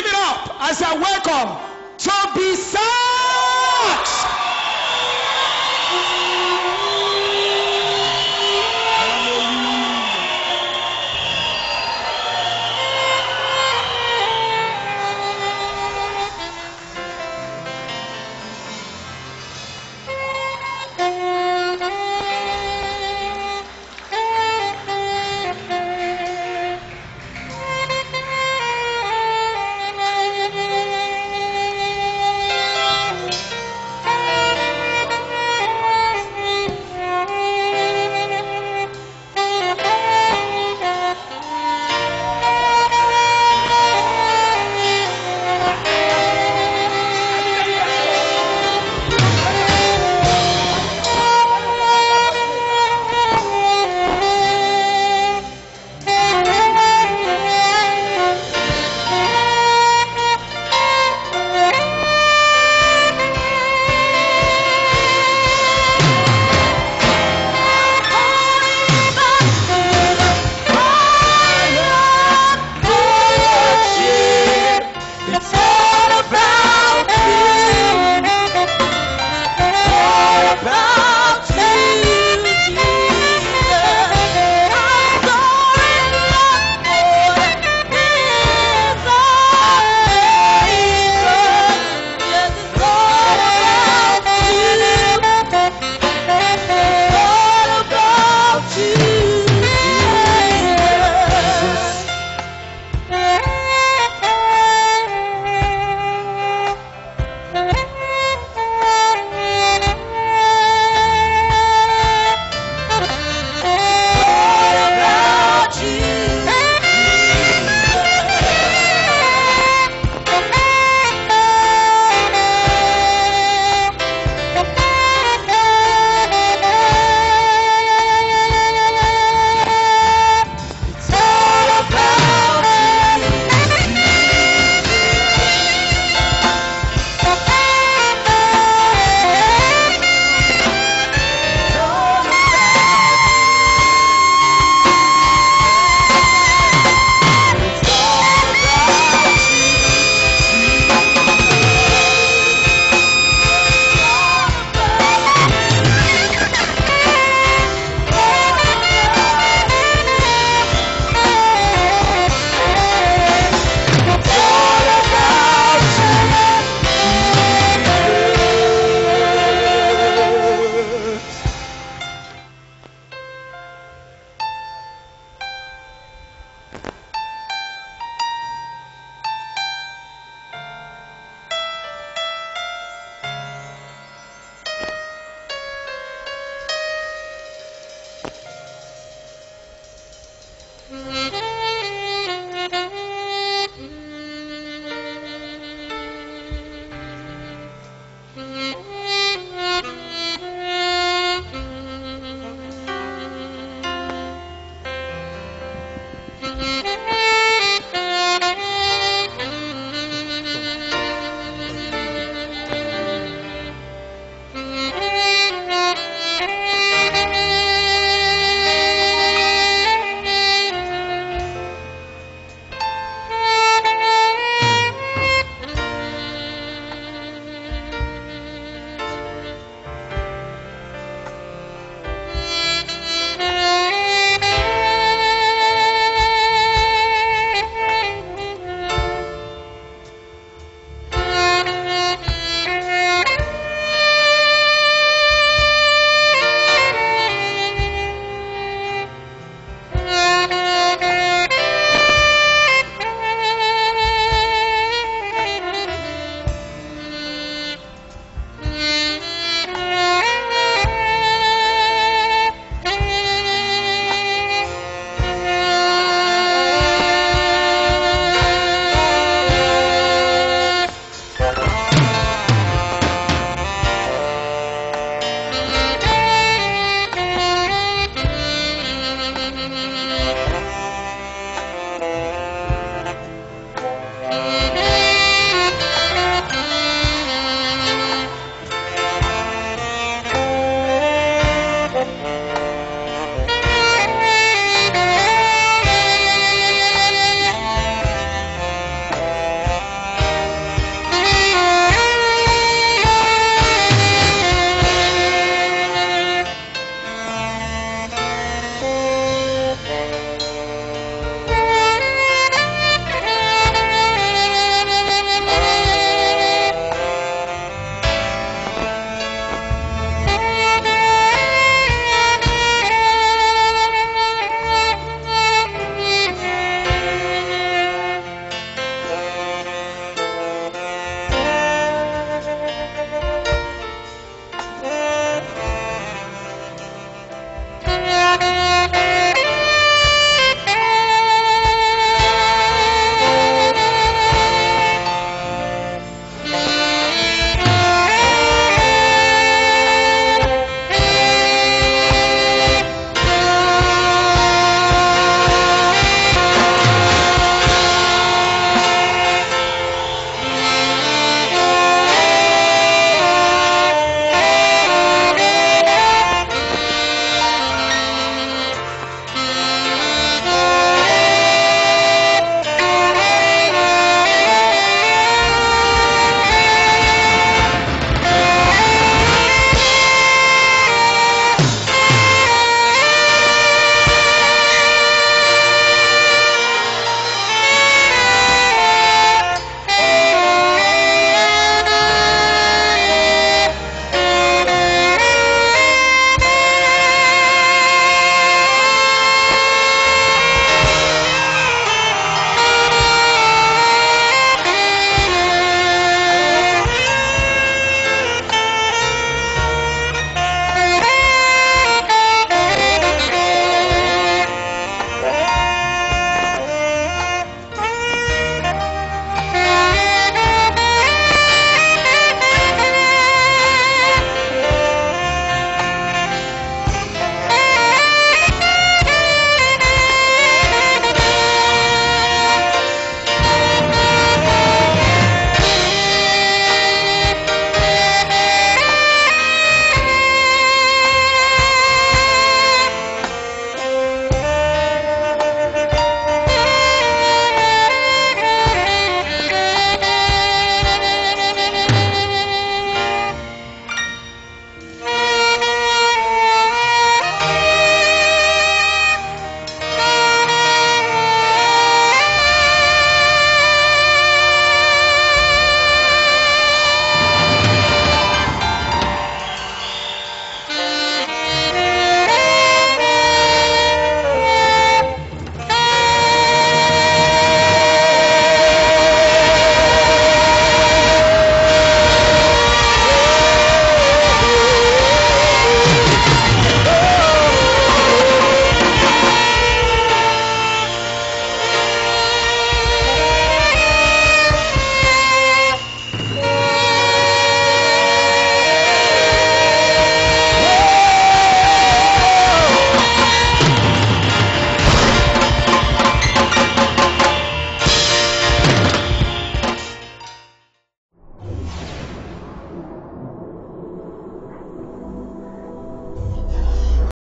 Give it up as a welcome to be saved.